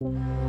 you.